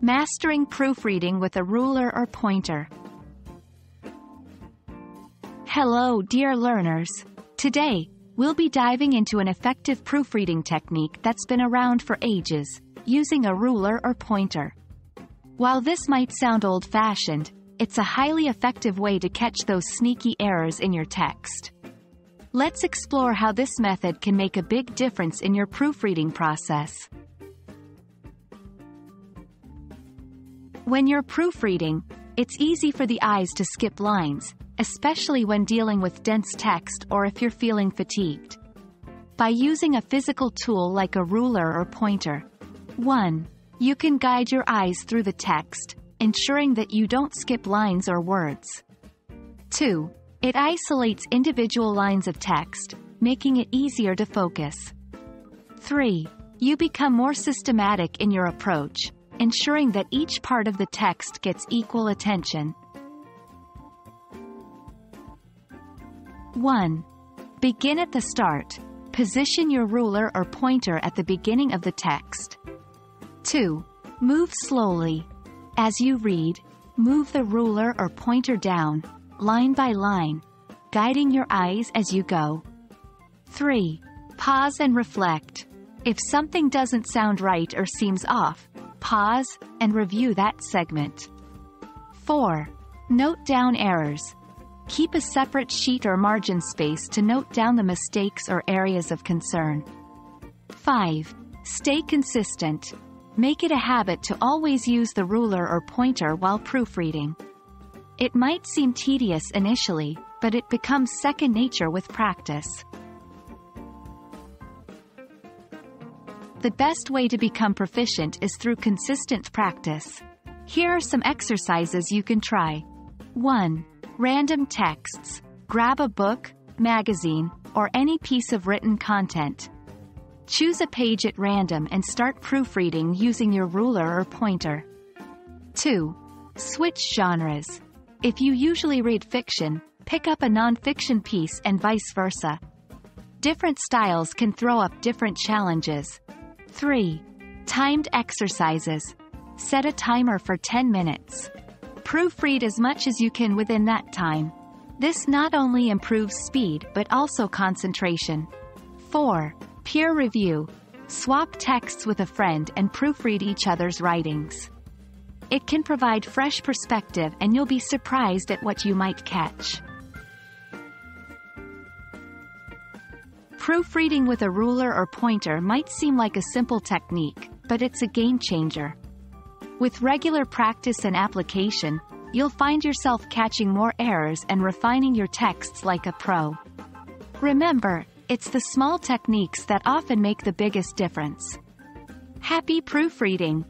Mastering proofreading with a ruler or pointer. Hello, dear learners. Today, we'll be diving into an effective proofreading technique that's been around for ages, using a ruler or pointer. While this might sound old-fashioned, it's a highly effective way to catch those sneaky errors in your text. Let's explore how this method can make a big difference in your proofreading process. When you're proofreading, it's easy for the eyes to skip lines, especially when dealing with dense text or if you're feeling fatigued. By using a physical tool like a ruler or pointer. 1. You can guide your eyes through the text, ensuring that you don't skip lines or words. 2. It isolates individual lines of text, making it easier to focus. 3. You become more systematic in your approach, ensuring that each part of the text gets equal attention. 1. Begin at the start. Position your ruler or pointer at the beginning of the text. 2. Move slowly. As you read, move the ruler or pointer down, line by line, guiding your eyes as you go. 3. Pause and reflect. If something doesn't sound right or seems off, pause, and review that segment. 4. Note down errors. Keep a separate sheet or margin space to note down the mistakes or areas of concern. 5. Stay consistent. Make it a habit to always use the ruler or pointer while proofreading. It might seem tedious initially, but it becomes second nature with practice. The best way to become proficient is through consistent practice. Here are some exercises you can try. 1. Random texts. Grab a book, magazine, or any piece of written content. Choose a page at random and start proofreading using your ruler or pointer. 2. Switch genres. If you usually read fiction, pick up a non-fiction piece and vice versa. Different styles can throw up different challenges. 3. Timed exercises. Set a timer for 10 minutes. Proofread as much as you can within that time. This not only improves speed but also concentration. 4. Peer review. Swap texts with a friend and proofread each other's writings. It can provide fresh perspective and you'll be surprised at what you might catch. Proofreading with a ruler or pointer might seem like a simple technique, but it's a game changer. With regular practice and application, you'll find yourself catching more errors and refining your texts like a pro. Remember, it's the small techniques that often make the biggest difference. Happy proofreading!